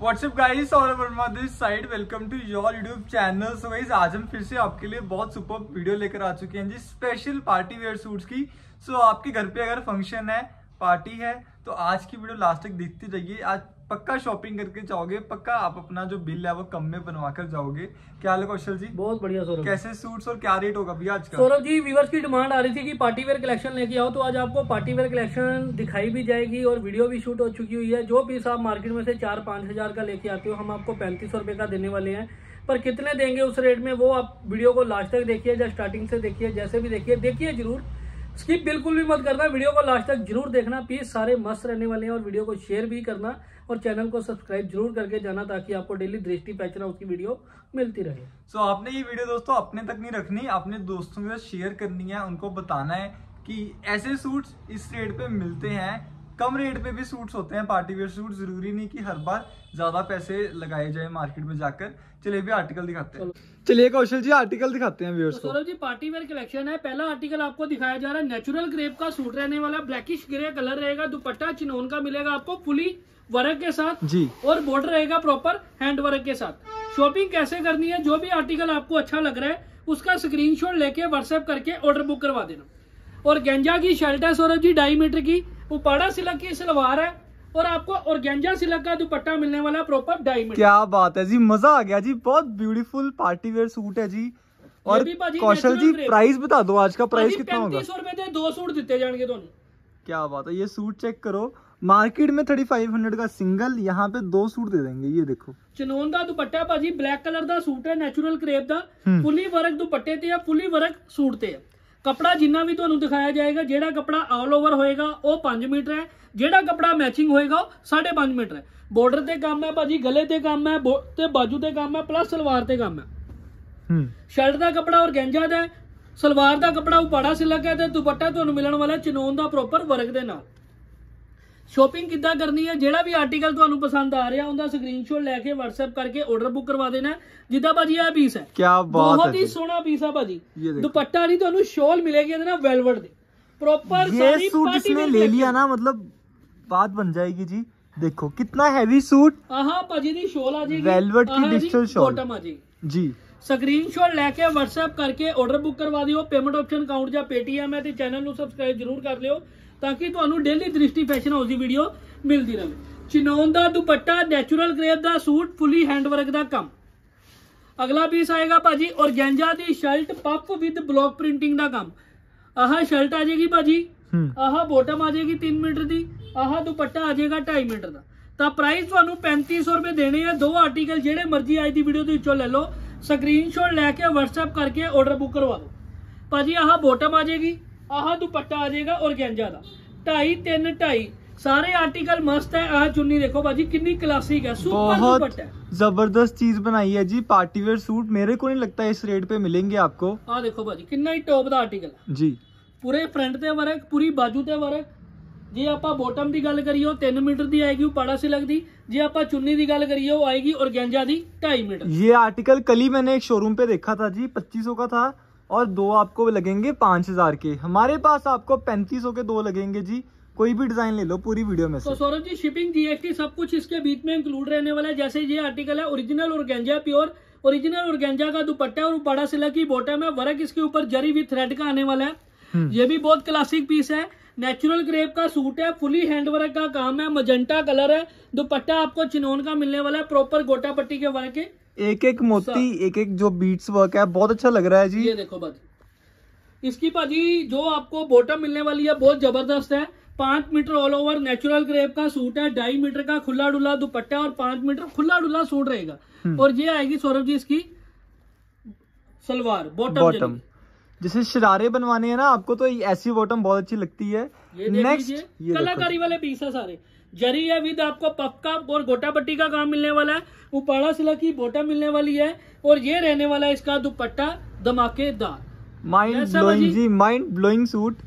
WhatsApp guys और Verma this side welcome to your YouTube channel so guys आज हम फिर से आपके लिए बहुत सुपर वीडियो लेकर आ चुके हैं जी स्पेशल पार्टी वेयर सूट्स की। सो so, आपके घर पे अगर फ़ंक्शन है पार्टी है तो आज की वीडियो लास्ट तक देखते जाइए आज पक्का शॉपिंग करके जाओगे पक्का आप अपना जो बिल है वो कम में बनवा कर जाओगे। क्या हाल है कौशल जी? बहुत बढ़िया सौरभ कैसे सूट्स और क्या रेट होगा भैया आज का? सौरभ जी व्यूवर्स की डिमांड आ रही थी कि पार्टी वेयर कलेक्शन लेके आओ तो आज आपको पार्टी वेयर कलेक्शन दिखाई भी जाएगी और वीडियो भी शूट हो चुकी हुई है। जो पीस आप मार्केट में से चार पाँच हज़ार का लेके आते हो हम आपको पैंतीस सौ रुपये का देने वाले हैं। पर कितने देंगे उस रेट में वो आप वीडियो को लास्ट तक देखिए या स्टार्टिंग से देखिए जैसे भी देखिए देखिए ज़रूर। स्किप बिल्कुल भी मत करना वीडियो को लास्ट तक ज़रूर देखना प्लीज़ सारे मस्त रहने वाले हैं और वीडियो को शेयर भी करना और चैनल को सब्सक्राइब ज़रूर करके जाना ताकि आपको डेली दृष्टि पैचना उसकी वीडियो मिलती रहे। सो so, आपने ये वीडियो दोस्तों अपने तक नहीं रखनी अपने दोस्तों के साथ शेयर करनी है उनको बताना है कि ऐसे सूट्स इस रेट पे मिलते हैं कम रेट पे भी सूट्स होते हैं पार्टी वेयर सूट ज़रूरी नहीं कि हर बार ज़्यादा पैसे लगाए जाए मार्केट में जाकर। चलिए भी आर्टिकल दिखाते हैं। चलिए कौशल जी आर्टिकल दिखाते हैं व्यूअर्स तो को। Saurabh ji party wear collection है। पहला आर्टिकल आपको दिखाया जा रहा है नेचुरल ग्रेप का सूट रहने वाला ब्लैकिश ग्रे कलर रहेगा दुपट्टा चिनोन का मिलेगा आपको फुली वर्क के साथ जी। और बॉर्डर रहेगा प्रॉपर हैंड वर्क के साथ। शॉपिंग कैसे करनी है जो भी आर्टिकल आपको अच्छा लग रहा है उसका स्क्रीनशॉट लेके व्हाट्सएप करके ऑर्डर बुक करवा देना। और गेंजा की शर्ट है सौरभ जी ढाई मीटर की। उपाड़ा सिलक की सलवार है और आपको और गेंजा सिलक का दुपट्टा मिलने वाला प्रॉपर ढाई मीटर क्या बात है जी मजा आ गया जी बहुत ब्यूटीफुल पार्टी वेयर सूट है जी और भी भाजी Kaushal ji natural grade। Price बता दो आज का प्राइस कितना होगा पैंतीस सौ रुपए ਦੇ ਦੋ ਸੂਟ ਦਿੱਤੇ ਜਾਣਗੇ ਤੁਹਾਨੂੰ क्या बात है ये सूट चेक करो मार्केट में थर्टी फाइव हंड्रेड का सिंगल यहाँ पे दो सूट दे देंगे ये देखो ਚਨੋਨ ਦਾ ਦੁਪੱਟਾ ਭਾਜੀ ਬਲੈਕ ਕਲਰ ਦਾ ਸੂਟ ਹੈ ਨੈਚੁਰਲ ਕਰੇਪ ਦਾ ਹੂੰ। ਫੁੱਲੀ ਵਰਕ ਦੁਪੱਟੇ ਤੇ ਆ ਫੁੱਲੀ ਵਰਕ ਸੂਟ ਤੇ ਆ ਕਪੜਾ ਜਿੰਨਾ ਵੀ ਤੁਹਾਨੂੰ ਦਿਖਾਇਆ ਜਾਏਗਾ ਜਿਹੜਾ ਕਪੜਾ ਆਲ ਓਵਰ ਹੋਏਗਾ ਉਹ 5 ਮੀਟਰ ਹੈ। ਜਿਹੜਾ ਕਪੜਾ ਮੈਚਿੰਗ ਹੋਏਗਾ ਉਹ 5.5 ਮੀਟਰ ਹੈ। ਬਾਰਡਰ ਤੇ ਕੰਮ ਹੈ ਭਾਜੀ ਗਲੇ ਤੇ ਕੰਮ ਹੈ ਤੇ ਬਾਜੂ ਤੇ ਕੰਮ ਹੈ ਪਲੱਸ ਸਲਵਾਰ ਤੇ ਕੰਮ ਹੈ। ਹੂੰ। ਸ਼ਰਟ ਦਾ ਕਪੜਾ ਔਰਗੈਂਜਾ ਦਾ ਸਲਵਾਰ ਦਾ ਕਪੜਾ ਪਾੜਾ ਸਿਲਕ ਹੈ ਤੇ ਦੁਪੱਟਾ ਤੁਹਾਨੂੰ ਮਿਲਣ ਵਾਲਾ ਚਨੋਨ ਦਾ ਪ੍ਰੋਪਰ ਵਰਕ ਦੇ ਨਾਲ। ਸ਼ੋਪਿੰਗ ਕਿੱਦਾਂ ਕਰਨੀ ਹੈ? ਜਿਹੜਾ ਵੀ ਆਰਟੀਕਲ ਤੁਹਾਨੂੰ ਪਸੰਦ ਆ ਰਿਹਾ ਉਹਦਾ ਸਕਰੀਨਸ਼ਾਟ ਲੈ ਕੇ WhatsApp ਕਰਕੇ ਆਰਡਰ ਬੁੱਕ ਕਰਵਾ ਦੇਣਾ ਜਿੱਦਾਂ ਭਾਜੀ ਇਹ ਪੀਸ ਹੈ। ਕੀ ਬਾਤ ਬਹੁਤ ਹੀ ਸੋਹਣਾ ਪੀਸ ਆ ਭਾਜੀ। ਦੁਪੱਟਾ ਨਹੀਂ ਤੁਹਾਨੂੰ ਸ਼ੋਲ ਮਿਲੇਗੀ ਇਹਦੇ ਨਾਲ ਵੈਲਵਟ ਦੇ। ਪ੍ਰੋਪਰ ਸਾਰੀ ਪਾਰਟੀ ਨੇ ਲੈ ਲਿਆ ਨਾ ਮਤਲਬ ਬਾਤ ਬਣ ਜਾਏਗੀ ਜੀ। ਦੇਖੋ ਕਿੰਨਾ ਹੈਵੀ ਸੂਟ ਆਹਾਂ ਭਾਜੀ ਦੀ ਸ਼ੋਲ ਆ ਜਾਏਗੀ। ਵੈਲਵਟ ਦੀ ਡਿਜੀਟਲ ਸ਼ੋਲ ਬੋਟਮ ਆ ਜਾਏਗੀ ਜੀ। ਸਕਰੀਨਸ਼ਾਟ ਲੈ ਕੇ WhatsApp ਕਰਕੇ ਆਰਡਰ ਬੁੱਕ ਕਰਵਾ ਦਿਓ। ਪੇਮੈਂਟ ਆਪਸ਼ਨ ਅਕਾਊਂਟ ਜਾਂ Paytm ਹੈ ਤੇ ਚੈਨਲ ਨੂੰ ਸਬਸਕ੍ਰਾਈਬ ਜਰੂਰ ਕਰ ਲਿਓ। ਤਾਂ ਕਿ ਤੁਹਾਨੂੰ ਡੇਲੀ ਦ੍ਰਿਸ਼ਟੀ ਫੈਸ਼ਨ ਹਾਊਸ ਦੀ ਵੀਡੀਓ ਮਿਲਦੀ ਰਹੇ। ਚਿਨੋਨ ਦਾ ਦੁਪੱਟਾ ਨੈਚੁਰਲ ਗ੍ਰੇਪ ਦਾ ਸੂਟ ਫੁੱਲੀ ਹੈਂਡਵਰਕ ਦਾ ਕੰਮ। ਅਗਲਾ ਪੀਸ ਆਏਗਾ ਭਾਜੀ organza the shirt puff with block printing ਦਾ ਕੰਮ। ਆਹ ਸ਼ਰਟ ਆ ਜਾਏਗੀ ਭਾਜੀ। ਆਹ ਬੋਟਮ ਆ ਜਾਏਗੀ 3 ਮੀਟਰ ਦੀ। ਆਹ ਦੁਪੱਟਾ ਆ ਜਾਏਗਾ 2.5 ਮੀਟਰ ਦਾ। ਤਾਂ ਪ੍ਰਾਈਸ ਤੁਹਾਨੂੰ 3500 ਰੁਪਏ ਦੇਣੇ ਆ। ਦੋ ਆਰਟੀਕਲ ਜਿਹੜੇ ਮਰਜ਼ੀ ਅੱਜ ਦੀ ਵੀਡੀਓ ਦੇ ਵਿੱਚੋਂ ਲੈ ਲਓ। ਸਕਰੀਨਸ਼ਾਟ ਲੈ ਕੇ WhatsApp ਕਰਕੇ ਆਰਡਰ ਬੁੱਕ ਕਰਵਾ ਦਿਓ। ਭਾਜੀ ਆਹ ਬੋਟਮ ਆ ਜਾਏਗੀ। ਆਹ ਦੁਪੱਟਾ ਆ ਜਾਏਗਾ ਔਰਗੈਂਜਾ ਦਾ 2.5 3 2.5 ਸਾਰੇ ਆਰਟੀਕਲ ਮਸਤ ਹੈ ਆਹ ਚੁੰਨੀ ਦੇਖੋ ਭਾਜੀ ਕਿੰਨੀ ਕਲਾਸਿਕ ਹੈ ਸੁਪਰ बहुत ਦੁਪੱਟਾ ਹੈ जबरदस्त चीज बनाई है जी पार्टी वेयर सूट मेरे को नहीं लगता इस रेट पे मिलेंगे आपको ਆਹ ਦੇਖੋ ਭਾਜੀ ਕਿੰਨਾ ਹੀ ਟੌਪ ਦਾ ਆਰਟੀਕਲ ਹੈ जी ਪੂਰੇ ਫਰੰਟ ਤੇ ਵਰਕ ਪੂਰੀ ਬਾਜੂ ਤੇ ਵਰਕ ਜੇ ਆਪਾਂ ਬੋਟਮ ਦੀ ਗੱਲ ਕਰੀਏ ਉਹ 3 ਮੀਟਰ ਦੀ ਆਏਗੀ ਉਹ ਪਾੜਾ ਸਿਲਕ ਦੀ ਜੇ ਆਪਾਂ ਚੁੰਨੀ ਦੀ ਗੱਲ ਕਰੀਏ ਉਹ ਆਏਗੀ ਔਰਗੈਂਜਾ ਦੀ 2.5 ਮੀਟਰ ये आर्टिकल कल ही मैंने एक शोरूम पे देखा था जी 2500 का था और दो आपको लगेंगे 5000 के। हमारे पास आपको 3500 के दो लगेंगे जी। कोई भी डिज़ाइन ले लो पूरी वीडियो में तो सौरभ जी शिपिंग जीएसटी सब कुछ इसके बीच में इंक्लूड रहने वाला है। जैसे ये आर्टिकल है original organza pure original organza का दुपट्टा और बड़ा सिला की बॉटम है। वर्क इसके ऊपर जरी विथ थ्रेड का आने वाला है। हम्म, ये भी बहुत क्लासिक पीस है। नेचुरल ग्रेप का सूट है फुली हैंड वर्क का काम है मजंटा कलर है। दुपट्टा आपको चिनोन का मिलने वाला है प्रॉपर गोटा पट्टी के वर्क के। एक एक मोती एक एक जो बीट्स वर्क है बहुत अच्छा लग रहा है जी। ये देखो भाजी इसकी भाजी जो आपको बॉटम मिलने वाली है बहुत ज़बरदस्त है। पाँच metre all over natural crepe का सूट है ढाई मीटर का खुला डुला दुपट्टा और पाँच मीटर खुला डुला सूट रहेगा। हम्म। और ये आएगी सौरभ जी इसकी सलवार बॉटम बॉटम जैसे शरारे बनवाने हैं ना आपको तो ऐसी बॉटम बहुत अच्छी लगती है। ये नेक्स्ट कलाकारी वाले पीस है सारे। जरी है विद आपको पफ का और गोटा पट्टी का काम मिलने वाला है उपाड़ा सिला की बॉटम मिलने वाली है और ये रहने वाला है इसका दुपट्टा धमाकेदार माइंड ऐसा ब्लोइंग भाजी? जी mind blowing suit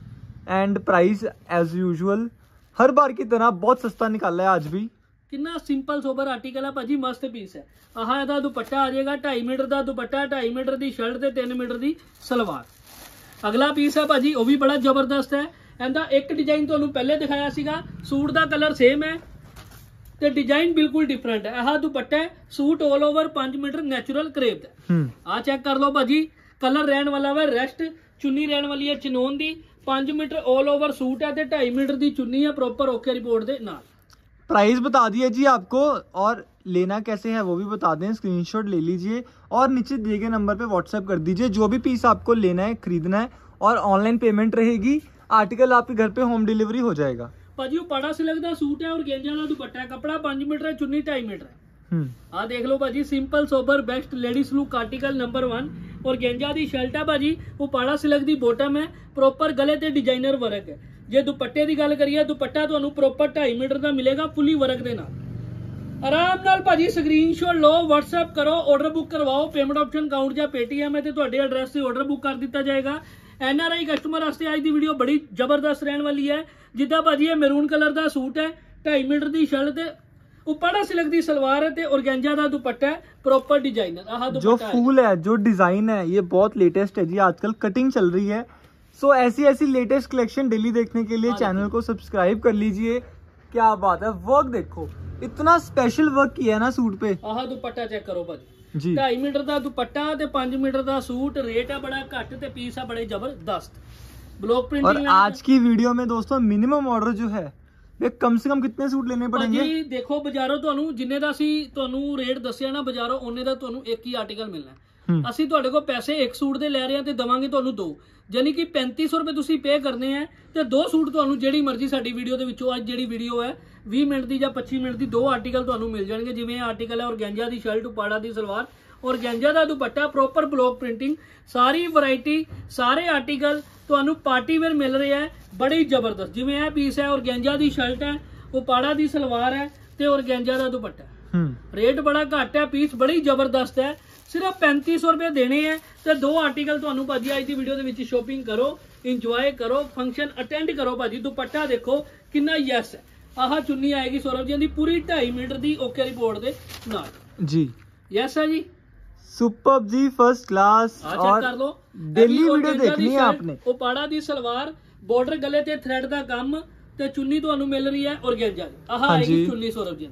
and price as usual हर बार की तरह बहुत सस्ता निकाला है आज भी ਕਿੰਨਾ ਸਿੰਪਲ ਸੋਬਰ ਆਰਟੀਕਲ ਆ ਭਾਜੀ ਮਸਤ ਪੀਸ ਹੈ ਆਹ ਇਹਦਾ ਦੁਪੱਟਾ ਆ ਜਾਏਗਾ 2.5 ਮੀਟਰ ਦਾ ਦੁਪੱਟਾ 2.5 ਮੀਟਰ ਦੀ ਸ਼ਰਟ ਤੇ 3 ਮੀਟਰ ਦੀ ਸਲਵਾਰ ਅਗਲਾ ਪੀਸ ਹੈ ਭਾਜੀ ਉਹ ਵੀ ਬੜਾ ਜ਼ਬਰਦਸਤ ਹੈ ਇਹਦਾ ਇੱਕ ਡਿਜ਼ਾਈਨ ਤੁਹਾਨੂੰ ਪਹਿਲੇ ਦਿਖਾਇਆ ਸੀਗਾ ਸੂਟ ਦਾ ਕਲਰ ਸੇਮ ਹੈ ਤੇ ਡਿਜ਼ਾਈਨ ਬਿਲਕੁਲ ਡਿਫਰੈਂਟ ਹੈ ਆਹ ਦੁਪੱਟਾ ਹੈ suit 올 over 5 metre natural crepe ਦਾ हम्म ਆ ਚੈੱਕ ਕਰ ਲਓ ਭਾਜੀ ਕਲਰ ਰਹਿਣ ਵਾਲਾ ਵਾ ਰੈਸਟ ਚੁੰਨੀ ਰਹਿਣ ਵਾਲੀ ਹੈ ਚਨੋਨ ਦੀ 5 ਮੀਟਰ 올 ਓਵਰ ਸੂਟ ਹੈ ਤੇ 2.5 ਮੀਟਰ ਦੀ ਚੁੰਨੀ ਹੈ ਪ੍ਰੋਪਰ ਓਕੇ ਰਿਪੋਰਟ ਦੇ ਨਾਲ प्राइस बता दिया जी आपको और लेना कैसे है वो भी बता दें स्क्रीनशॉट ले लीजिए और नीचे दिए गए नंबर पे व्हाट्सएप कर दीजिए जो भी पीस आपको लेना है खरीदना है और ऑनलाइन पेमेंट रहेगी आर्टिकल आपके घर पे होम डिलीवरी हो जाएगा ਭਾਜੀ ਉਹ ਪਾੜਾ ਸਿਲਕ ਦਾ ਸੂਟ ਹੈ ਔਰ ਗੇਂਜਾ ਦਾ ਦੁਪੱਟਾ ਹੈ ਕਪੜਾ 5 ਮੀਟਰ ਹੈ ਚੁੰਨੀ 2.5 ਮੀਟਰ ਹੈ हम्म ਆ ਦੇਖ ਲਓ ਭਾਜੀ simple sober best ladies look article number 1 organza ਦੀ ਸ਼ਰਟ ਹੈ ਭਾਜੀ ਉਹ ਪਾੜਾ ਸਿਲਕ ਦੀ ਬੋਟਮ ਹੈ ਪ੍ਰੋਪਰ ਗਲੇ ਤੇ ਡਿਜ਼ਾਈਨਰ ਵਰਕ ਹੈ ਜੇ ਦੁਪੱਟੇ ਦੀ ਗੱਲ ਕਰੀਏ ਦੁਪੱਟਾ ਤੁਹਾਨੂੰ ਪ੍ਰੋਪਰ 2.5 ਮੀਟਰ ਦਾ ਮਿਲੇਗਾ ਫੁੱਲੀ ਵਰਕ ਦੇ ਨਾਲ ਆਰਾਮ ਨਾਲ ਭਾਜੀ ਸਕਰੀਨਸ਼ਾਟ ਲਓ WhatsApp ਕਰੋ ਆਰਡਰ ਬੁੱਕ ਕਰਵਾਓ ਪੇਮੈਂਟ ਆਪਸ਼ਨ ਕਾਊਂਟ ਜਾਂ Paytm ਹੈ ਤੇ ਤੁਹਾਡੇ ਐਡਰੈਸ ਤੇ ਆਰਡਰ ਬੁੱਕ ਕਰ ਦਿੱਤਾ ਜਾਏਗਾ NRI ਕਸਟਮਰ ਵਾਸਤੇ ਅੱਜ ਦੀ ਵੀਡੀਓ ਬੜੀ ਜ਼ਬਰਦਸਤ ਰਹਿਣ ਵਾਲੀ ਹੈ ਜਿੱਦਾਂ ਭਾਜੀ ਇਹ ਮੈਰੂਨ ਕਲਰ ਦਾ ਸੂਟ ਹੈ 2.5 ਮੀਟਰ ਦੀ ਸ਼ਰਟ ਤੇ ਉਪੜਾ ਸਿਲਕ ਦੀ ਸਲਵਾਰ ਹੈ ਤੇ ਔਰਗੈਂਜਾ ਦਾ ਦੁਪੱਟਾ ਹੈ ਪ੍ਰੋਪਰ ਡਿਜ਼ਾਈਨਰ ਆਹ जो ਦੁਪੱਟਾ ਹੈ फूल है जो डिजाइन है ये बहुत लेटेस्ट है जी आजकल कटिंग चल रही है सो ऐसी ऐसी लेटेस्ट कलेक्शन डेली देखने के लिए हाँ, चैनल को सब्सक्राइब कर लीजिए क्या बात है वर्क देखो इतना स्पेशल वर्क किया है ना सूट पे ਆਹ ਦੁਪੱਟਾ ਚੈੱਕ ਕਰੋ ਭਾਜੀ जी 2.5 ਮੀਟਰ ਦਾ ਦੁਪੱਟਾ ਤੇ 5 ਮੀਟਰ ਦਾ ਸੂਟ ਰੇਟ ਹੈ ਬੜਾ ਘੱਟ ਤੇ ਪੀਸ ਹੈ ਬੜੇ ਜ਼ਬਰਦਸਤ ਬਲੌਕ और ਪ੍ਰਿੰਟਿੰਗ आज की वीडियो में दोस्तों मिनिमम ऑर्डर जो है वे कम से कम कितने सूट लेने पड़ेंगे ਭਾਜੀ ਦੇਖੋ ਬਾਜ਼ਾਰੋਂ ਤੁਹਾਨੂੰ ਜਿੰਨੇ ਦਾ ਅਸੀਂ ਤੁਹਾਨੂੰ ਰੇਟ ਦੱਸਿਆ ਨਾ ਬਾਜ਼ਾਰੋਂ ਉਹਨੇ ਦਾ ਤੁਹਾਨੂੰ ਇੱਕ ਹੀ ਆਰਟੀਕਲ ਮਿਲਣਾ ਹੈ। हम्म, ਅਸੀਂ ਤੁਹਾਡੇ ਕੋਲ ਪੈਸੇ ਇੱਕ ਸੂਟ ਦੇ ਲੈ ਰਹੇ ਹਾਂ ਤੇ ਦਵਾਂਗੇ ਤੁਹਾਨੂੰ ਦੋ। ਯਾਨੀ ਕਿ 3500 ਰੁਪਏ ਤੁਸੀਂ ਪੇ ਕਰਨੇ ਆ ਤੇ ਦੋ ਸੂਟ ਤੁਹਾਨੂੰ ਜਿਹੜੀ ਮਰਜ਼ੀ ਸਾਡੀ ਵੀਡੀਓ ਦੇ ਵਿੱਚੋਂ ਅੱਜ ਜਿਹੜੀ ਵੀਡੀਓ ਹੈ 20 ਮਿੰਟ ਦੀ ਜਾਂ 25 ਮਿੰਟ ਦੀ ਦੋ ਆਰਟੀਕਲ ਤੁਹਾਨੂੰ ਮਿਲ ਜਾਣਗੇ। ਜਿਵੇਂ ਇਹ ਆਰਟੀਕਲ ਹੈ ਔਰਗੈਂਜਾ ਦੀ ਸ਼ਰਟ ਉਪਾੜਾ ਦੀ ਸਲਵਾਰ। ਔਰਗੈਂਜਾ ਦਾ ਦੁਪੱਟਾ ਪ੍ਰੋਪਰ ਬਲੌਕ ਪ੍ਰਿੰਟਿੰਗ ਸਾਰੀ ਵੈਰਾਈਟੀ ਸਾਰੇ ਆਰਟੀਕਲ ਤੁਹਾਨੂੰ ਪਾਰਟੀ ਵੇਅਰ ਮਿਲ ਰਿਹਾ ਹੈ ਬੜੀ ਜ਼ਬਰਦਸਤ। ਜਿਵੇਂ ਇਹ ਪੀਸ ਹੈ ਔਰਗੈਂਜਾ ਦੀ ਸ਼ਰਟ ਹੈ ਉਪਾੜਾ ਦੀ ਸਲਵਾਰ ਹੈ ਤੇ ਔਰਗੈਂਜਾ ਦਾ ਦੁਪੱਟਾ। ਰੇਟ ਬੜਾ ਘੱਟ ਹੈ ਪੀਸ ਬੜੀ ਜ਼ਬਰਦਸਤ ਹੈ। ਸਿਰਫ 3500 ਰੁਪਏ ਦੇਣੇ ਹੈ ਤੇ ਦੋ ਆਰਟੀਕਲ ਤੁਹਾਨੂੰ ਭਾਜੀ ਅੱਜ ਦੀ ਵੀਡੀਓ ਦੇ ਵਿੱਚ ਸ਼ੋਪਿੰਗ ਕਰੋ ਇੰਜੋਏ ਕਰੋ ਫੰਕਸ਼ਨ ਅਟੈਂਡ ਕਰੋ ਭਾਜੀ ਦੁਪੱਟਾ ਦੇਖੋ ਕਿੰਨਾ ਯੈਸ ਹੈ ਆਹ ਚੁੰਨੀ ਆਏਗੀ ਸੌਰਵ ਜੀ ਦੀ ਪੂਰੀ 2.5 ਮੀਟਰ ਦੀ ਓਕੇ ਰਿਪੋਰਟ ਦੇ ਨਾਲ जी ਯੈਸ ਹੈ ਜੀ सुपर जी फर्स्ट क्लास ਆ ਚੈੱਕ ਕਰ और ਲਓ डेली ਇਹ ਵੀ वीडियो organza देखनी ਦੀ है shirt, आपने ਉਪਾੜਾ ਦੀ ਸਲਵਾਰ ਬਾਰਡਰ ਗਲੇ ਤੇ ਥ੍ਰੈਡ ਦਾ ਕੰਮ ਤੇ ਚੁੰਨੀ ਤੁਹਾਨੂੰ ਮਿਲ ਰਹੀ ਹੈ ਔਰਗੈਂਜਾ ਦੀ ਆਹ ਹਾਂਜੀ। ਆਏਗੀ ਚੁੰਨੀ ਸੌਰਵ ਜੀ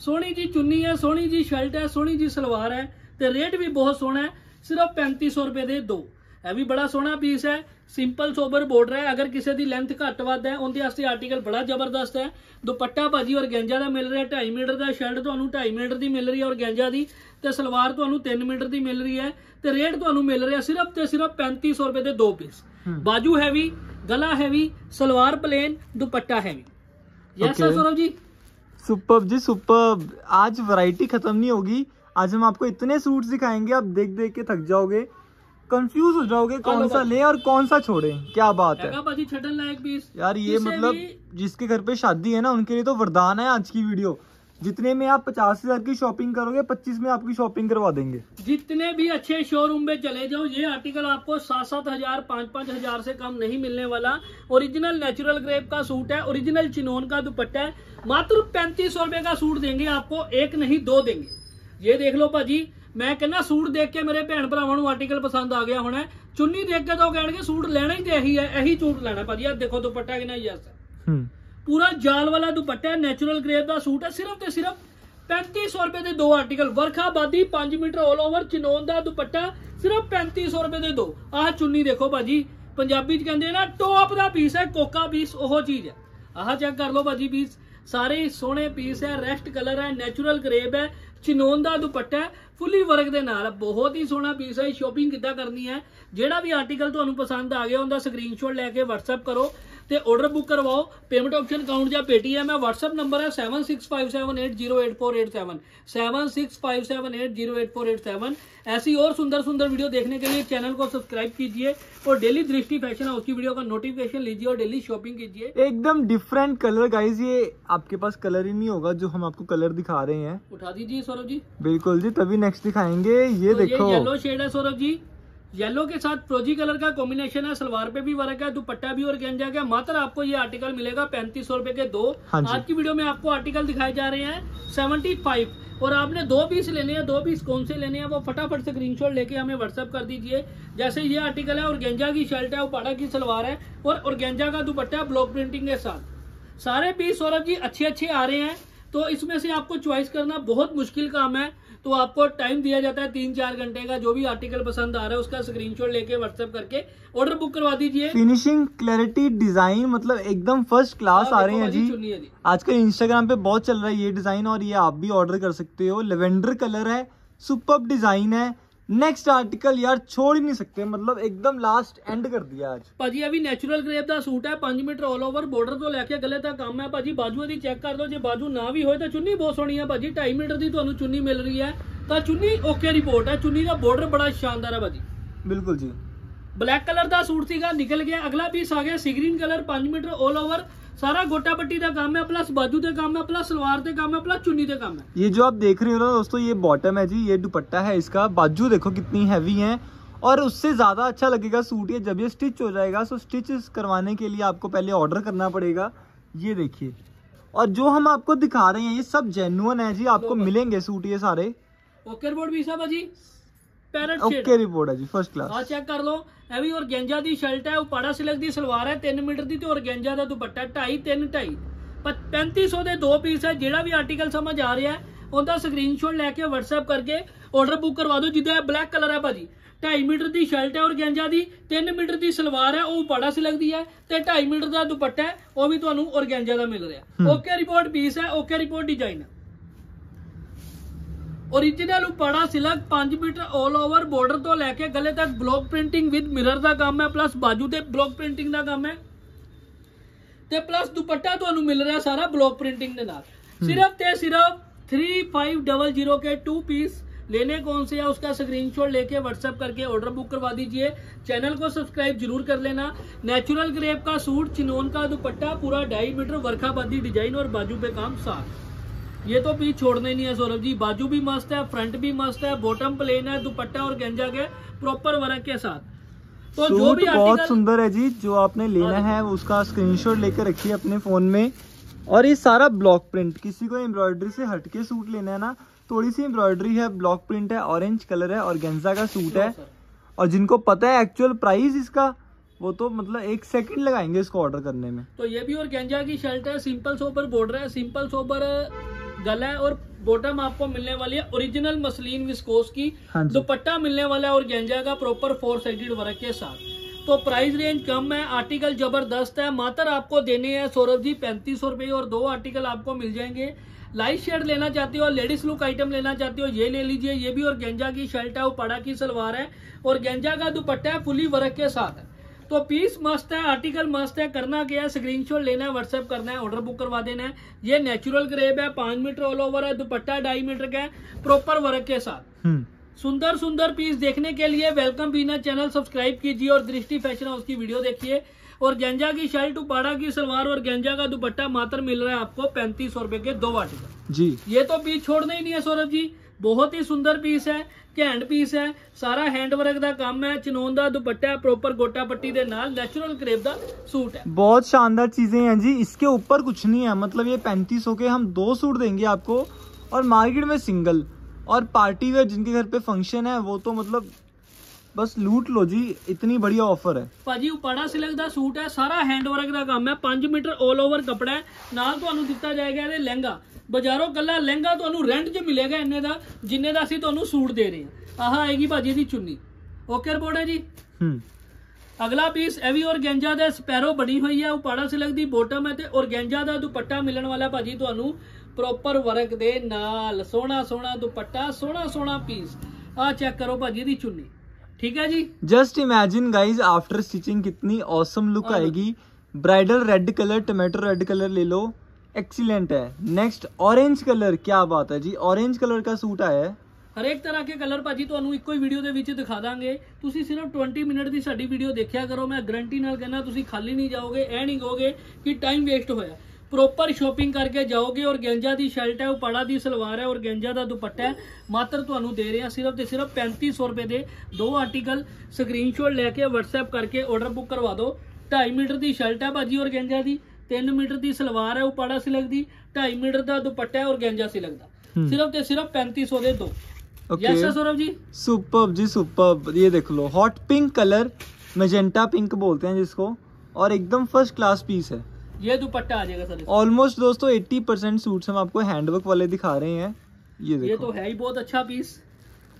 ਸੋਹਣੀ ਜੀ ਚੁੰਨੀ ਹੈ ਸੋਹਣੀ ਜੀ ਸ਼ਰਟ ਹੈ ਸੋਹਣੀ ਜੀ ਸਲਵਾਰ ਹੈ ਤੇ ਰੇਟ ਵੀ ਬਹੁਤ ਸੋਹਣਾ ਹੈ ਸਿਰਫ 3500 ਰੁਪਏ ਦੇ ਦੋ ਇਹ ਵੀ ਬੜਾ ਸੋਹਣਾ ਪੀਸ ਹੈ ਸਿੰਪਲ ਸੋਬਰ ਬਾਰਡਰ ਹੈ ਅਗਰ ਕਿਸੇ ਦੀ ਲੈਂਥ ਘੱਟ ਵੱਧ ਹੈ ਉਹਦੇ ਵਾਸਤੇ ਆਰਟੀਕਲ ਬੜਾ ਜ਼ਬਰਦਸਤ ਹੈ ਦੁਪੱਟਾ ਭਾਜੀ ਔਰਗੈਂਜਾ ਦਾ ਮਿਲ ਰਿਹਾ 2.5 ਮੀਟਰ ਦਾ ਸ਼ਰਟ ਤੁਹਾਨੂੰ 2.5 ਮੀਟਰ ਦੀ ਮਿਲ ਰਹੀ ਹੈ ਔਰਗੈਂਜਾ ਦੀ ਤੇ ਸਲਵਾਰ ਤੁਹਾਨੂੰ 3 ਮੀਟਰ ਦੀ ਮਿਲ ਰਹੀ ਹੈ ਤੇ ਰੇਟ ਤੁਹਾਨੂੰ ਮਿਲ ਰਿਹਾ ਸਿਰਫ ਤੇ ਸਿਰਫ 3500 ਰੁਪਏ ਦੇ ਦੋ ਪੀਸ हम्म, ਬਾਜੂ ਹੈਵੀ ਗਲਾ ਹੈਵੀ ਸਲਵਾਰ ਪਲੇਨ ਦੁਪੱਟਾ heavy yes Okay. Saurav ji super जी सुपर आज वैरायटी खत्म नहीं होगी आज हम आपको इतने सूट दिखाएँगे आप देख देख के थक जाओगे। कंफ्यूज हो जाओगे कौन सा ले और कौन सा छोड़े। क्या बात है। यार ये मतलब जिसके घर पे शादी है ना उनके लिए तो वरदान है आज की वीडियो। जितने में आप पचास हज़ार की शॉपिंग करोगे पच्चीस में आपकी शॉपिंग करवा देंगे। जितने भी अच्छे शोरूम में चले जाओ ये आर्टिकल आपको सात सात हज़ार पाँच पाँच हज़ार से कम नहीं मिलने वाला। ओरिजिनल नेचुरल ग्रेप का सूट है ओरिजिनल चिनोन का दुपट्टा है। मात्र पैंतीस सौ रुपए का सूट देंगे आपको एक नहीं दो देंगे। ਇਹ ਦੇਖ ਲਓ ਭਾਜੀ ਮੈਂ ਕਹਿੰਦਾ ਸੂਟ ਦੇਖ ਕੇ ਮੇਰੇ ਭੈਣ ਭਰਾਵਾਂ ਨੂੰ ਆਰਟੀਕਲ ਪਸੰਦ ਆ ਗਿਆ ਹੋਣਾ ਚੁੰਨੀ ਦੇਖ ਕੇ ਤਾਂ ਕਹਿਣਗੇ ਸੂਟ ਲੈਣਾ ਹੀ ਤੇ ਇਹੀ ਹੈ ਇਹੀ ਸੂਟ ਲੈਣਾ ਭਾਜੀ ਆ ਦੇਖੋ ਦੁਪੱਟਾ ਕਿੰਨਾ ਯਸ ਹੂੰ। ਪੂਰਾ ਜਾਲ ਵਾਲਾ ਦੁਪੱਟਾ ਨੈਚੁਰਲ ਗ੍ਰੇਪ ਦਾ ਸੂਟ ਹੈ ਸਿਰਫ ਤੇ ਸਿਰਫ 3500 ਰੁਪਏ ਦੇ ਦੋ ਆਰਟੀਕਲ ਵਰਖਾ ਬਾਦੀ 5 ਮੀਟਰ 올 ਓਵਰ ਚਿਨੋਨ ਦਾ ਦੁਪੱਟਾ ਸਿਰਫ 3500 ਰੁਪਏ ਦੇ ਦੋ। ਆਹ ਚੁੰਨੀ ਦੇਖੋ ਭਾਜੀ ਪੰਜਾਬੀ ਚ ਕਹਿੰਦੇ ਨਾ ਟੌਪ ਦਾ ਪੀਸ ਹੈ ਕੋਕਾ ਪੀਸ ਉਹ ਚੀਜ਼ ਹੈ। ਆਹ ਚੈੱਕ ਕਰ ਲਓ ਭਾਜੀ ਪੀਸ ਸਾਰੇ ਸੋਹਣੇ ਪੀਸ ਹੈ ਰੈਸਟ ਕਲਰ ਹੈ ਨੈਚੁਰਲ ਗ੍ਰੇਬ ਹੈ ਚਨੋਨ ਦਾ ਦੁਪੱਟਾ ਹੈ ਫੁੱਲੀ ਵਰਕ ਦੇ ਨਾਲ ਬਹੁਤ ਹੀ ਸੋਹਣਾ ਪੀਸ ਹੈ ਸ਼ੋਪਿੰਗ ਕਿੱਦਾਂ ਕਰਨੀ ਹੈ ਜਿਹੜਾ ਵੀ ਆਰਟੀਕਲ ਤੁਹਾਨੂੰ ਪਸੰਦ ਆ ਗਿਆ ਉਹਦਾ ਸਕਰੀਨਸ਼ਾਟ ਲੈ ਕੇ WhatsApp ਕਰੋ ਤੇ ਆਰਡਰ ਬੁੱਕ ਕਰਵਾਓ ਪੇਮੈਂਟ ਆਪਸ਼ਨ ਅਕਾਊਂਟ ਜਾਂ Paytm ਹੈ WhatsApp ਨੰਬਰ ਹੈ 7657808487 7657808487 ऐसी और सुंदर सुंदर वीडियो देखने के लिए चैनल को सब्सक्राइब कीजिए और डेली दृष्टि फैशन हाउस की वीडियो का नोटिफिकेशन लीजिए और डेली शॉपिंग कीजिए एकदम डिफरेंट कलर गाइस ये आपके पास कलर ही नहीं होगा जो हम आपको कलर दिखा रहे हैं उठा दीजिए सौरभ जी? बिल्कुल जी तभी नेक्स्ट दिखाएँगे। ये तो देखो। ये येलो शेड है सौरभ जी। येलो के साथ प्रोजी कलर का कॉम्बिनेशन है सलवार पे भी वर्क है दुपट्टा भी और गेंजा का। मात्र आपको ये आर्टिकल मिलेगा पैंतीस सौ रुपए के दो। हाँ आज की वीडियो में आपको आर्टिकल दिखाए जा रहे हैं सेवेंटी फाइव और आपने दो पीस लेने हैं दो पीस कौन से लेने हैं वो फटाफट से स्क्रीनशॉट लेके हमें व्हाट्सअप कर दीजिए। जैसे ये आर्टिकल है और गेंजा की शर्ट है उपाड़ा की सलवार है और और गेंजा का दुपट्टा ब्लॉक प्रिंटिंग के साथ। सारे पीस सौरभ जी अच्छे अच्छे आ रहे हैं। तो इसमें से आपको चॉइस करना बहुत मुश्किल काम है। तो आपको टाइम दिया जाता है तीन चार घंटे का जो भी आर्टिकल पसंद आ रहा है उसका स्क्रीनशॉट लेके व्हाट्सएप करके ऑर्डर बुक करवा दीजिए। फिनिशिंग क्लैरिटी डिज़ाइन मतलब एकदम फ़र्स्ट क्लास हाँ, आ रहे हैं जी। है जी। आजकल इंस्टाग्राम पे बहुत चल रहा है ये डिज़ाइन और ये आप भी ऑर्डर कर सकते हो। लेवेंडर कलर है सुपर डिज़ाइन है। नेक्स्ट आर्टिकल यार छोड़ ही नहीं सकते मतलब एकदम लास्ट एंड कर दिया आज ਭਾਜੀ ਇਹ ਵੀ ਨੈਚੁਰਲ ਗ੍ਰੇਪ ਦਾ ਸੂਟ ਹੈ 5 ਮੀਟਰ ਆਲ ਓਵਰ ਬਾਰਡਰ ਤੋਂ ਲੈ ਕੇ ਗਲੇ ਤੱਕ ਕੰਮ ਹੈ ਭਾਜੀ ਬਾਜੂਆਂ ਦੀ ਚੈੱਕ ਕਰ ਲਓ ਜੇ ਬਾਜੂ ਨਾ ਵੀ ਹੋਏ ਤਾਂ ਚੁੰਨੀ ਬਹੁਤ ਸੋਹਣੀ ਹੈ ਭਾਜੀ 2.5 ਮੀਟਰ ਦੀ ਤੁਹਾਨੂੰ ਚੁੰਨੀ ਮਿਲ ਰਹੀ ਹੈ ਤਾਂ ਚੁੰਨੀ ਓਕੇ ਰਿਪੋਰਟ ਹੈ ਚੁੰਨੀ ਦਾ ਬਾਰਡਰ ਬੜਾ ਸ਼ਾਨਦਾਰ ਹੈ ਭਾਜੀ बिल्कुल जी ਬਲੈਕ ਕਲਰ ਦਾ ਸੂਟ ਸੀਗਾ ਨਿਕਲ ਗਿਆ ਅਗਲਾ ਪੀਸ ਆ ਗਿਆ ਸੀ green colour 5 metre all over सारा गोटा पट्टी का काम है प्लस बाजू का काम है प्लस सलवार का काम है प्लस चुनी का काम है। ये जो आप देख रहे हो ना दोस्तों ये बॉटम है जी ये दुपट्टा है इसका। बाजू देखो कितनी हैवी है। और उससे ज़्यादा अच्छा लगेगा सूट ये जब ये स्टिच हो जाएगा सो स्टिच करवाने के लिए आपको पहले ऑर्डर करना पड़ेगा। ये देखिए। और जो हम आपको दिखा रहे हैं ये सब जेन्युन है जी आपको मिलेंगे सूट ये सारे। ओकर बोर्ड भी सब जी? ਪੈਰਟ ਰਿਪੋਰਟ ਹੈ ਜੀ ਫਸਟ ਕਲਾਸ ਆ ਚੈੱਕ ਕਰ ਲਓ। ਇਹ ਵੀ ਔਰਗੈਂਜਾ ਦੀ ਸ਼ਰਟ ਹੈ ਉਹ ਪਾੜਾ ਸਿਲਕ ਦੀ ਸਲਵਾਰ ਹੈ 3 ਮੀਟਰ ਦੀ ਤੇ ਔਰਗੈਂਜਾ ਦਾ ਦੁਪੱਟਾ 2.5 3 2.5 3500 ਦੇ ਦੋ ਪੀਸ ਹੈ ਜਿਹੜਾ ਵੀ ਆਰਟੀਕਲ ਸਮਝ ਆ ਰਿਹਾ ਉਹਦਾ ਸਕਰੀਨਸ਼ਾਟ ਲੈ ਕੇ WhatsApp ਕਰਕੇ ਆਰਡਰ ਬੁੱਕ ਕਰਵਾ ਦਿਓ ਜਿੱਦਾਂ ਇਹ ਬਲੈਕ ਕਲਰ ਹੈ ਭਾਜੀ। 2.5 ਮੀਟਰ ਦੀ ਸ਼ਰਟ ਹੈ ਔਰਗੈਂਜਾ ਦੀ 3 ਮੀਟਰ ਦੀ ਸਲਵਾਰ ਹੈ ਉਹ ਪਾੜਾ ਸੀ ਲੱਗਦੀ ਹੈ ਤੇ 2.5 ਮੀਟਰ ਦਾ ਦੁਪੱਟਾ ਹੈ ਉਹ ਵੀ ਤੁਹਾਨੂੰ ਔਰਗੈਂਜਾ ਦਾ ਮਿਲ ਰਿਹਾ। ਓਕੇ ਰਿਪੋਰਟ ਪੀਸ ਹੈ ਓਕੇ ਰਿਪੋਰਟ ਡਿਜ਼ਾਈਨ ਹੈ original Uppada silk 5 metre 올 over border ਤੋਂ ਲੈ ਕੇ ਗਲੇ ਤੱਕ ਬਲੌਕ ਪ੍ਰਿੰਟਿੰਗ ਵਿਦ ਮਿਰਰ ਦਾ ਕੰਮ ਹੈ ਪਲੱਸ ਬਾਜੂ ਤੇ ਬਲੌਕ ਪ੍ਰਿੰਟਿੰਗ ਦਾ ਕੰਮ ਹੈ ਤੇ ਪਲੱਸ ਦੁਪੱਟਾ ਤੁਹਾਨੂੰ ਮਿਲ ਰਿਹਾ ਸਾਰਾ ਬਲੌਕ ਪ੍ਰਿੰਟਿੰਗ ਦੇ ਨਾਲ ਸਿਰਫ ਤੇ ਸਿਰਫ 3500 के टू पीस लेने कौन से है उसका स्क्रीनशॉट लेके व्हाट्सअप करके ऑर्डर बुक करवा दीजिए। चैनल को सब्सक्राइब ज़रूर कर लेना। नेचुरल ग्रेप का सूट चिनोन का दुपट्टा पूरा ढाई मीटर वर्खाबादी डिज़ाइन और बाजू पे काम साफ़। ये तो पीस छोड़ने नहीं है सौरभ जी। बाजू भी मस्त है फ्रंट भी मस्त है बॉटम प्लेन है दुपट्टा और गेंजा के प्रॉपर वर्क के साथ। तो जो भी बहुत आर्टिकल सुंदर है जी जो आपने लेना है उसका स्क्रीनशॉट लेकर रखिए अपने फ़ोन में। और ये सारा ब्लॉक प्रिंट किसी को एम्ब्रॉयडरी से हटके सूट लेना है ना थोड़ी सी एम्ब्रॉयडरी है ब्लॉक प्रिंट है ऑरेंज कलर है और गेंजा का सूट है। और जिनको पता है एक्चुअल प्राइस इसका वो तो मतलब एक सेकंड लगाएँगे इसको ऑर्डर करने में। तो ये भी और गेंजा की शर्ट है सिंपल सोबर बॉर्डर है सिंपल सोबर गला है और बॉटम आपको मिलने वाली है ओरिजिनल मसलिन विस्कोस की हाँ दुपट्टा मिलने वाला है और गेंजा का प्रॉपर फोर साइडेड वर्क के साथ। तो प्राइस रेंज कम है आर्टिकल ज़बरदस्त है मात्र आपको देने हैं सौरभ जी पैंतीस सौ और दो आर्टिकल आपको मिल जाएँगे। लाइट शेड लेना चाहते हो लेडीज़ लुक आइटम लेना चाहते हो ये ले लीजिए ये भी और गेंजा की शर्ट है वो पड़ा की सलवार है और गेंजा का दुपट्टा है फुली वर्क के साथ। है तो पीस मस्त है आर्टिकल मस्त है करना क्या है स्क्रीनशॉट लेना है व्हाट्सएप करना है ऑर्डर बुक करवा देना है। ये नेचुरल ग्रेब है पाँच मीटर ऑल ओवर है दुपट्टा ढाई मीटर का है प्रॉपर वर्क के साथ। हम्म। सुंदर सुंदर पीस देखने के लिए वेलकम बीना चैनल सब्सक्राइब कीजिए और दृष्टि फ़ैशन हाउस की वीडियो देखिए। और गेंजा की शर्ट उपाड़ा की सलवार और गेंजा का दुपट्टा मात्र मिल रहा है आपको पैंतीस सौ रुपए के दो आर्टिकल जी। ये तो पीस छोड़ना ही नहीं है सौरभ जी। बहुत ही सुंदर पीस है ਘੈਂਟ ਪੀਸ ਹੈ ਸਾਰਾ ਹੈਂਡ ਵਰਕ ਦਾ ਕੰਮ ਹੈ ਚਨੋਨ ਦਾ ਦੁਪੱਟਾ ਪ੍ਰੋਪਰ ਗੋਟਾ ਪੱਟੀ ਦੇ ਨਾਲ ਨੈਚੁਰਲ ਕਰੇਪ ਦਾ ਸੂਟ ਹੈ बहुत शानदार चीजें हैं जी इसके ऊपर कुछ नहीं है मतलब ये पैंतीस के हम दो सूट देंगे आपको और मार्केट में सिंगल और पार्टी वेयर जिनके घर पे फंक्शन है वो तो मतलब बस लूट लो जी इतनी बढ़िया ऑफर है ਭਾਜੀ ਉਪਾੜਾ ਸਿਲਕ ਦਾ ਸੂਟ ਹੈ ਸਾਰਾ ਹੈਂਡ ਵਰਕ ਦਾ ਕੰਮ ਹੈ 5 ਮੀਟਰ 올 ਓਵਰ ਕੱਪੜਾ ਹੈ ਨਾਲ ਤੁਹਾਨੂੰ ਦਿੱਤਾ ਜਾਏਗਾ ਇਹਦੇ ਲਹਿੰਗਾ ਬਾਜ਼ਾਰੋਂ ਕੱਲਾ ਲਹਿੰਗਾ ਤੁਹਾਨੂੰ ਰੈਂਟ 'ਚ ਮਿਲੇਗਾ ਇੰਨੇ ਦਾ ਜਿੰਨੇ ਦਾ ਅਸੀਂ ਤੁਹਾਨੂੰ ਸੂਟ ਦੇ ਰਹੇ ਹਾਂ ਆਹ ਆਏਗੀ ਭਾਜੀ ਦੀ ਚੁੰਨੀ ਓਕੇ ਰਿਪੋਰਟ ਹੈ ਜੀ हम्म ਅਗਲਾ ਪੀਸ ਇਹ ਵੀ ਔਰਗੈਂਜਾ ਦੇ ਸਪੈਰੋ ਬਣੀ ਹੋਈ ਹੈ ਉਪਾੜਾ ਸਿਲਕ ਦੀ ਬੋਟਮ ਹੈ ਤੇ ਔਰਗੈਂਜਾ ਦਾ ਦੁਪੱਟਾ ਮਿਲਣ ਵਾਲਾ ਭਾਜੀ ਤੁਹਾਨੂੰ ਪ੍ਰੋਪਰ ਵਰਕ ਦੇ ਨਾਲ ਸੋਹਣਾ ਸੋਹਣਾ ਦੁਪੱਟਾ ਸੋਹਣਾ ਸੋਹਣਾ ਪੀਸ ਆਹ ਚੈੱਕ ਕਰੋ ਭਾਜੀ ਦੀ ਚੁੰਨੀ ਠੀਕ ਹੈ ਜੀ just imagine guys after stitching कितनी औसम लुक हाँ। आएगी bridal red colour tomato red colour ले लो एक्सीलेंट है नेक्स्ट ऑरेंज कलर क्या बात है जी ऑरेंज कलर का सूट आया है ਹਰੇਕ ਤਰ੍ਹਾਂ ਕੇ ਕਲਰ ਭਾਜੀ ਤੁਹਾਨੂੰ ਇੱਕੋ ਹੀ ਵੀਡੀਓ ਦੇ ਵਿੱਚ ਦਿਖਾ ਦਾਂਗੇ ਤੁਸੀਂ ਸਿਰਫ 20 ਮਿੰਟ ਦੀ ਸਾਡੀ ਵੀਡੀਓ ਦੇਖਿਆ ਕਰੋ ਮੈਂ ਗਰੰਟੀ ਨਾਲ ਕਹਿੰਦਾ ਤੁਸੀਂ ਖਾਲੀ ਨਹੀਂ ਜਾਓਗੇ ਐ ਨਹੀਂ ਕਹੋਗੇ ਕਿ ਟਾਈਮ ਵੇਸਟ ਹੋਇਆ ਪ੍ਰੋਪਰ ਸ਼ਾਪਿੰਗ ਕਰਕੇ ਜਾਓਗੇ ਔਰ ਗੈਂਜਾ ਦੀ ਸ਼ਰਟ ਹੈ ਉਪਾੜਾ ਦੀ ਸਲਵਾਰ ਹੈ ਔਰ ਗੈਂਜਾ ਦਾ ਦੁਪੱਟਾ ਹੈ ਮਾਤਰ ਤੁਹਾਨੂੰ ਦੇ ਰਹੇ ਹਾਂ ਸਿਰਫ ਤੇ ਸਿਰਫ 3500 ਰੁਪਏ ਦੇ ਦੋ ਆਰਟੀਕਲ ਸਕਰੀਨਸ਼ਾਟ ਲੈ ਕੇ WhatsApp ਕਰਕੇ ਆਰਡਰ ਬੁੱਕ ਕਰਵਾ ਦਿਓ 2.5 ਮੀਟਰ ਦੀ ਸ਼ਰਟ ਹੈ ਭਾਜੀ ਔਰ ਗੈਂਜਾ ਦੀ 3 ਮੀਟਰ ਦੀ ਸਲਵਾਰ ਹੈ ਉਪਾੜਾ ਸਿਲਕ ਦੀ 2.5 ਮੀਟਰ ਦਾ ਦੁਪੱਟਾ ਹੈ ਔਰ ਗੈਂਜਾ ਸਿਲਕ ਦਾ हम्म, ਸਿਰਫ ਤੇ ਸਿਰਫ 3500 ਦੇ ਦੋ okay yes sir Saurabh ji super जी सुपर ये देख लो hot pink colour magenta pink बोलते हैं जिसको और एकदम फर्स्ट क्लास पीस है ये दुपट्टा आ जाएगा सर इसका। ऑलमोस्ट दोस्तों 80 परसेंट सूट्स हम आपको हैंडवर्क वाले दिखा रहे हैं ये ये देखो तो है ही बहुत अच्छा पीस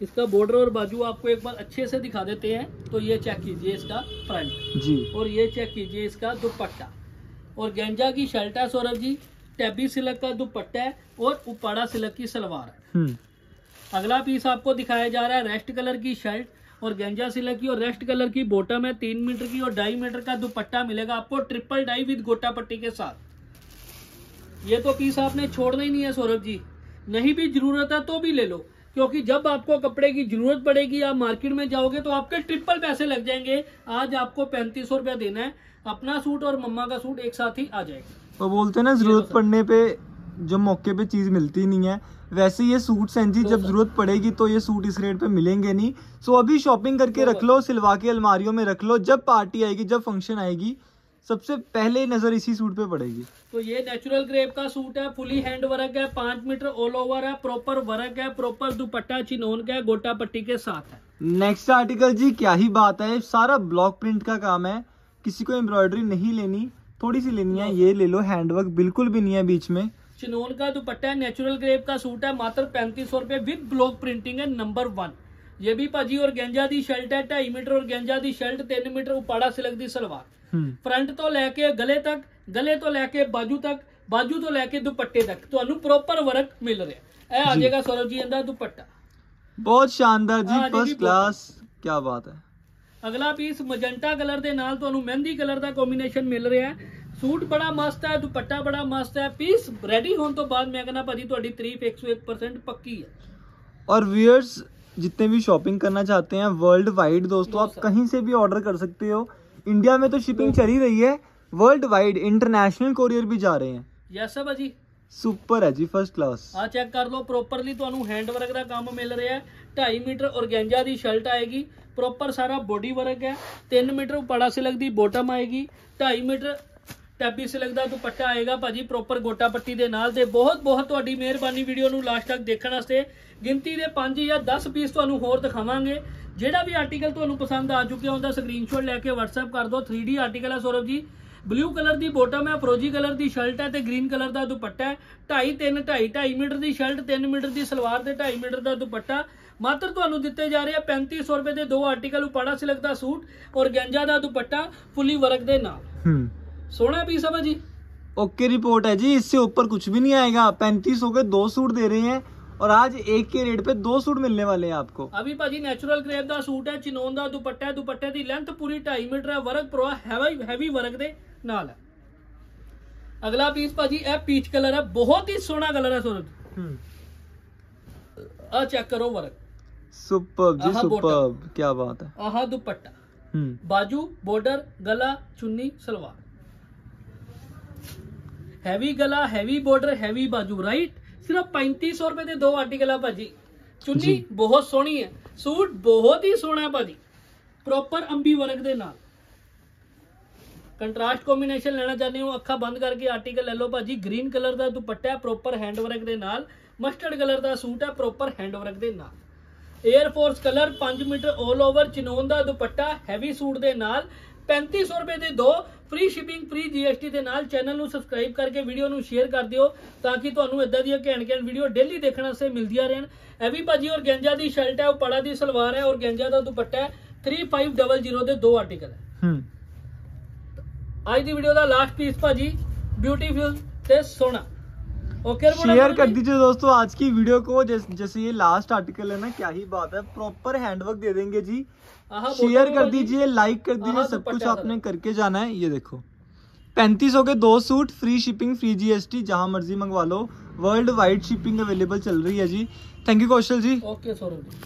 इसका बॉर्डर और बाजू आपको एक बार अच्छे से दिखा देते हैं तो ये चेक कीजिए इसका फ्रंट जी और ये चेक कीजिए इसका दुपट्टा और गेंजा की शर्ट है सौरभ जी टैबी सिलक का दुपट्टा है और उपाड़ा सिलक की सलवार है। हम्म। अगला पीस आपको दिखाया जा रहा है रेस्ट कलर की शर्ट और गेंजा सिलक की और रेस्ट कलर की बॉटम है तीन मीटर की और ढाई मीटर का दुपट्टा मिलेगा आपको ट्रिपल डाई विद गोटा पट्टी के साथ। ये तो पीस आपने छोड़ना ही नहीं है सौरभ जी। नहीं भी ज़रूरत है तो भी ले लो क्योंकि जब आपको कपड़े की ज़रूरत पड़ेगी आप मार्केट में जाओगे तो आपके ट्रिपल पैसे लग जाएँगे। आज आपको पैंतीस सौ रुपया देना है अपना सूट और मम्मा का सूट एक साथ ही आ जाएगा। वो बोलते हैं ना ज़रूरत तो पड़ने पे जो मौके पे चीज़ मिलती नहीं है वैसे ये सूट हैं जी तो जब ज़रूरत पड़ेगी तो ये सूट इस रेट पे मिलेंगे नहीं। सो अभी शॉपिंग करके तो रख लो सिलवा के अलमारियों में रख लो जब पार्टी आएगी जब फ़ंक्शन आएगी सबसे पहले नज़र इसी सूट पे पड़ेगी। तो ये नेचुरल ग्रेप का सूट है फुली हैंड वर्क है पाँच मीटर ऑल ओवर है प्रॉपर वर्क है प्रॉपर दुपट्टा चिनोन का गोटा पट्टी के साथ है। नेक्स्ट आर्टिकल जी क्या ही बात है सारा ब्लॉक प्रिंट का काम है। किसी को एम्ब्रॉयडरी नहीं लेनी थोड़ी सी लेनी है ये ले लो हैंडवर्क बिल्कुल भी नहीं है बीच में चिनोन का दुपट्टा है नेचुरल ग्रेप का सूट है मात्र पैंतीस सौ रुपए विद ब्लॉक प्रिंटिंग है नंबर वन ये भी भाजी और गेंजा दी शर्ट है ढाई मीटर और गेंजा दी शर्ट तीन मीटर उपाड़ा सिलक दी सलवार हम्म फ्रंट ਤੋਂ ਲੈ ਕੇ ਗਲੇ ਤੱਕ ਗਲੇ ਤੋਂ ਲੈ ਕੇ ਬਾਜੂ ਤੱਕ ਬਾਜੂ ਤੋਂ ਲੈ ਕੇ ਦੁਪੱਟੇ ਤੱਕ ਤੁਹਾਨੂੰ ਪ੍ਰੋਪਰ ਵਰਕ ਮਿਲ ਰਿਹਾ ਇਹ ਆ ਜੀ। ਜਾਏਗਾ ਸੌਰਵ ਜੀ ਇਹਦਾ ਦੁਪੱਟਾ बहुत शानदार जी हाँ, जी, फर्स्ट जी, क्लास क्या बात है ਅਗਲਾ ਪੀਸ ਮਜੰਟਾ ਕਲਰ ਦੇ ਨਾਲ ਤੁਹਾਨੂੰ ਮਹਿੰਦੀ ਕਲਰ ਦਾ ਕੰਬੀਨੇਸ਼ਨ ਮਿਲ ਰਿਹਾ ਹੈ ਸੂਟ ਬੜਾ ਮਸਤ ਹੈ ਦੁਪੱਟਾ ਬੜਾ ਮਸਤ ਹੈ ਪੀਸ ਰੈਡੀ ਹੋਣ ਤੋਂ ਬਾਅਦ ਮੈਂ ਕਹਿੰਦਾ ਭਾਜੀ ਤੁਹਾਡੀ ਤਾਰੀਫ 101% ਪੱਕੀ ਹੈ और व्यूअर्स जितने भी शॉपिंग करना चाहते हैं वर्ल्ड वाइड दोस्तों आप दोस्तों। कहीं से भी ऑर्डर कर सकते हो इंडिया में तो शिपिंग चल ही रही है वर्ल्ड वाइड इंटरनेशनल कोरियर भी जा रहे हैं ਯੈਸ ਹੈ ਭਾਜੀ सुपर है जी फर्स्ट क्लास ਆ ਚੈੱਕ ਕਰ ਲਓ ਪ੍ਰੋਪਰਲੀ ਤੁਹਾਨੂੰ ਹੈਂਡ ਵਰਕ ਦਾ ਕੰਮ ਮਿਲ ਰਿਹਾ ਹੈ 2.5 ਮੀਟਰ ਔਰਗੈਂਜਾ ਦੀ ਸ਼ਰਟ ਆਏਗੀ ਪ੍ਰੋਪਰ ਸਾਰਾ ਬੋਡੀ ਵਰਕ ਹੈ। 3 ਮੀਟਰ ਉਪਾੜਾ ਸਿਲਕ ਦੀ ਬੋਟਮ ਆਏਗੀ 2.5 ਮੀਟਰ ਟੈਬੀ ਸਿਲਕ ਦਾ ਦੁਪੱਟਾ ਆਏਗਾ ਭਾਜੀ ਪ੍ਰੋਪਰ ਗੋਟਾ ਪੱਟੀ ਦੇ ਨਾਲ ਤੇ ਬਹੁਤ ਬਹੁਤ ਤੁਹਾਡੀ ਮਿਹਰਬਾਨੀ ਵੀਡੀਓ ਨੂੰ ਲਾਸਟ ਤੱਕ ਦੇਖਣ ਵਾਸਤੇ। ਗਿਣਤੀ ਦੇ 5 ਜਾਂ 10 ਪੀਸ ਤੁਹਾਨੂੰ ਹੋਰ ਦਿਖਾਵਾਂਗੇ। ਜਿਹੜਾ ਵੀ ਆਰਟੀਕਲ ਤੁਹਾਨੂੰ ਪਸੰਦ ਆ ਚੁੱਕਿਆ ਉਹਦਾ ਸਕਰੀਨਸ਼ਾਟ ਲੈ ਕੇ WhatsApp ਕਰ ਦਿਓ। 3D ਆਰਟੀਕਲ ਹੈ ਸੌਰਵ ਜੀ। ਬਲੂ ਕਲਰ ਦੀ ਬੋਟਮ ਹੈ ਫਰੋਜੀ ਕਲਰ ਦੀ ਸ਼ਰਟ ਹੈ ਤੇ ਗ੍ਰੀਨ ਕਲਰ ਦਾ ਦੁਪੱਟਾ ਹੈ 2.5 3 2.5 2.5 ਮੀਟਰ ਦੀ ਸ਼ਰਟ 3 ਮੀਟਰ ਦੀ ਸਲਵਾਰ ਤੇ 2.5 ਮੀਟਰ ਦਾ ਦੁਪੱਟਾ ਮਾਤਰ ਤੁਹਾਨੂੰ ਦਿੱਤੇ ਜਾ ਰਹੇ ਆ 3500 ਰੁਪਏ ਦੇ ਦੋ ਆਰਟੀਕਲ ਉਪਾੜਾ ਸਿਲਕ ਦਾ ਸੂਟ ਔਰ ਗੰਜਾ ਦਾ ਦੁਪੱਟਾ ਫੁੱਲੀ ਵਰਕ ਦੇ ਨਾਲ हम्म ਸੋਹਣਾ ਪੀਸ ਆ ਭਾਜੀ ओके रिपोर्ट है जी इससे ऊपर कुछ भी नहीं आएगा पैंतीस सौ के दो सूट दे रहे हैं और आज एक के रेट पे दो सूट मिलने वाले हैं आपको ਅਭੀ ਭਾਜੀ ਨੈਚੁਰਲ ਗ੍ਰੇਪ ਦਾ ਸੂਟ ਹੈ ਚਿਨੋਨ ਦਾ ਦੁਪੱਟਾ ਹੈ ਦੁਪੱਟੇ ਦੀ ਲੈਂਥ ਪੂਰੀ 2.5 ਮੀਟਰ ਹੈ work pro heavy heavy work ਦੇ ਨਾਲ ਹੈ। ਅਗਲਾ ਪੀਸ ਭਾਜੀ ਇਹ ਪੀਚ ਕਲਰ ਹੈ ਬਹੁਤ ਹੀ ਸੋਹਣਾ ਕਲਰ ਹੈ ਸੂਰਜ। ਹੂੰ। ਆ ਚੈੱਕ ਕਰੋ ਵਰਕ ਸੁਪਰਬ ਜੀ ਸੁਪਰਬ ਕੀ ਬਾਤ ਹੈ। ਆਹ ਦੁਪੱਟਾ। ਹੂੰ। ਬਾਜੂ ਬਾਰਡਰ ਗਲਾ ਚੁੰਨੀ ਸਲਵਾਰ। ਹੈਵੀ ਗਲਾ ਹੈਵੀ ਬਾਰਡਰ ਹੈਵੀ ਬਾਜੂ ਰਾਈਟ ਸਿਰਫ 3500 ਰੁਪਏ ਦੇ ਦੋ ਆਰਟੀਕਲ ਆ ਭਾਜੀ। ਚੁੰਨੀ ਬਹੁਤ ਸੋਹਣੀ ਹੈ। ਸੂਟ ਬਹੁਤ ਹੀ ਸੋਹਣਾ ਭਾਜੀ। ਪ੍ਰੋਪਰ ਅੰਬੀ ਵਰਕ ਦੇ ਨਾਲ। ਕੰਟਰਾਸਟ ਕੰਬੀਨੇਸ਼ਨ ਲੈਣਾ ਚਾਹੁੰਦੇ ਹੋ? ਅੱਖਾਂ ਬੰਦ ਕਰਕੇ ਆਰਟੀਕਲ ਲੈ ਲਓ ਭਾਜੀ। ਗ੍ਰੀਨ ਕਲਰ ਦਾ ਦੁਪੱਟਾ ਹੈ ਪ੍ਰੋਪਰ ਹੈਂਡ ਦੇ ਨਾਲ। ਮਸਟਰਡ ਕਲਰ ਦਾ ਸੂਟ ਹੈ ਪ੍ਰੋਪਰ ਹੈਂਡ ਦੇ ਨਾਲ। Air force colour 5 metre 올 over chinon ਦਾ ਦੁਪੱਟਾ ਹੈਵੀ ਸੂਟ ਦੇ ਨਾਲ। 3500 ਰੁਪਏ ਦੇ ਦੋ ਫ੍ਰੀ ਸ਼ਿਪਿੰਗ ਫ੍ਰੀ ਜੀਐਸਟੀ ਦੇ ਨਾਲ। ਚੈਨਲ ਨੂੰ ਸਬਸਕ੍ਰਾਈਬ ਕਰਕੇ ਵੀਡੀਓ ਨੂੰ ਸ਼ੇਅਰ ਕਰ ਦਿਓ, ਤਾਂ ਕਿ ਤੁਹਾਨੂੰ ਇਦਾਂ ਦੀਆਂ ਘੈਣ ਘੈਣ ਵੀਡੀਓ ਡੇਲੀ ਦੇਖਣ ਵਾਸਤੇ ਮਿਲਦੀਆਂ ਰਹਿਣ। ਇਹ ਵੀ ਭਾਜੀ ਔਰਗੈਂਜਾ ਦੀ ਸ਼ਰਟ ਹੈ, ਉਹ ਪੜਾ ਦੀ ਸਲਵਾਰ ਹੈ ਔਰ ਗੈਂਜਾ ਦਾ ਦੁਪੱਟਾ ਹੈ। 3500 ਦੇ ਦੋ ਆਰਟੀਕਲ ਹੈ। ਹੂੰ। ਅੱਜ ਦੀ ਵੀਡੀਓ ਦਾ ਲਾਸਟ ਪੀਸ ਭਾਜੀ ਬਿਊਟੀਫੁਲ ਤੇ ਸੋਹਣਾ ਓਕੇ शेयर कर दीजिए दोस्तों आज की वीडियो को जैसे, जैसे ये लास्ट आर्टिकल है ना क्या ही बात है प्रॉपर हैंडवर्क दे देंगे जी शेयर कर दीजिए लाइक कर दीजिए आहा, सब कुछ दुपट्टा आपने सर। करके जाना है ये देखो पैंतीस सौ के दो suit free shipping free GST जहां मर्जी मंगवा लो वर्ल्ड वाइड शिपिंग अवेलेबल चल रही है जी thank you Kaushal ji okay Saurav ji